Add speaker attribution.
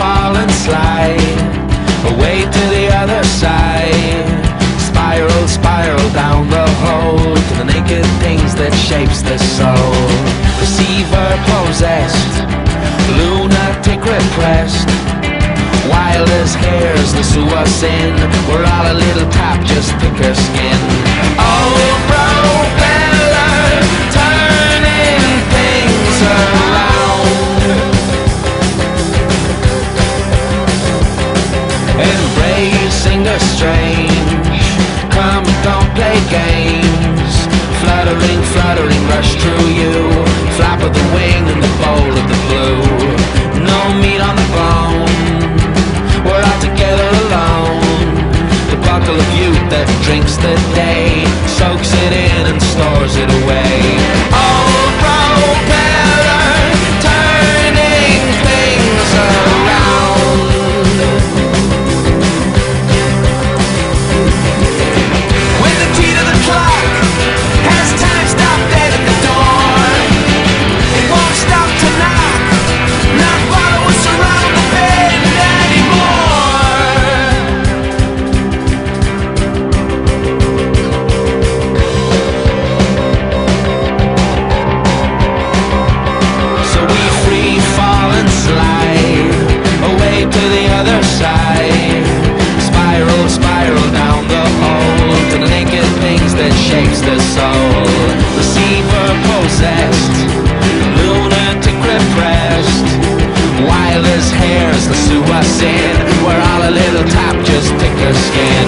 Speaker 1: fall and slide away to the other side. Spiral, spiral down the hole to the naked things that shapes the soul. Receiver possessed, lunatic repressed. Wild as hares, the sewer sin. We're all a little tap, just pick her skin. Strange. Come, don't play games. Fluttering, fluttering, rush through you. Flap of the wing and the of the blue. No meat on the bone. We're all together alone. The bottle of youth that drinks the day, that shapes the soul. Receiver possessed, lunatic repressed. Wild as hares, the sin. We're all a little tap, just pick her skin.